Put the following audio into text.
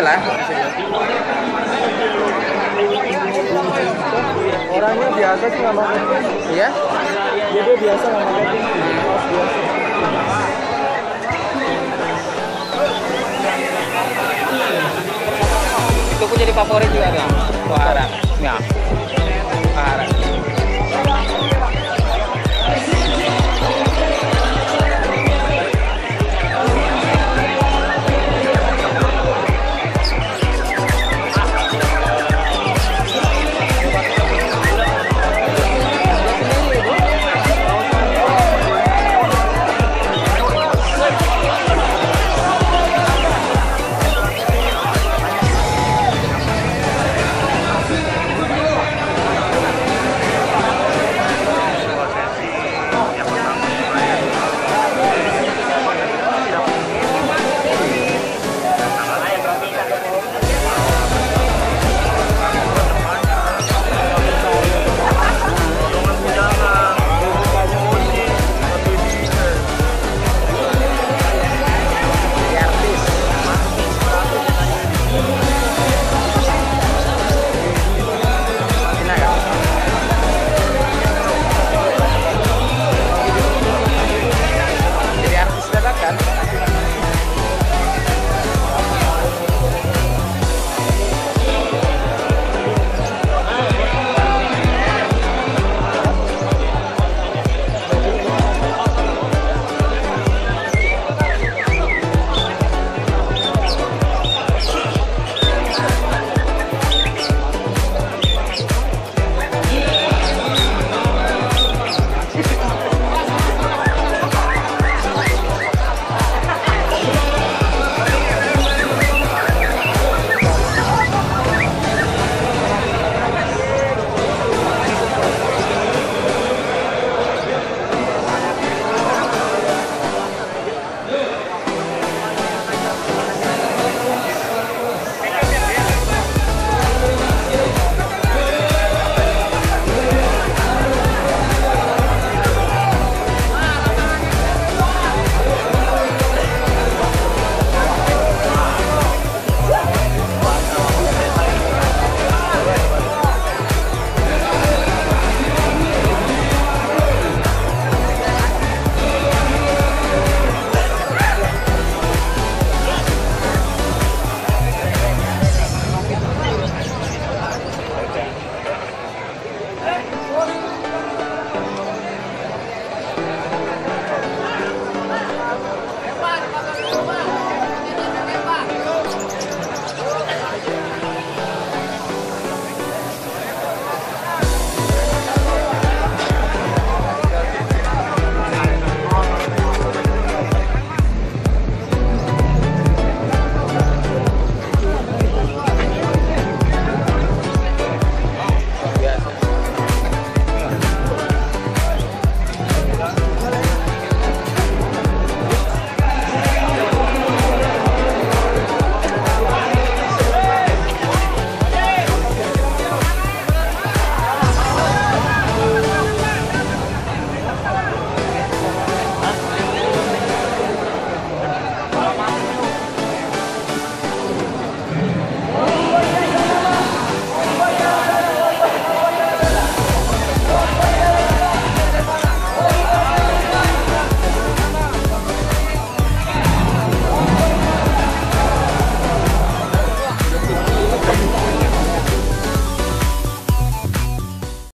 lah. Orangnya biasa sih nggak pakai. Iya. Dia dia biasa nggak pakai. Biasa. Itu aku jadi favorit juga tuh. Wah, ada. Ya.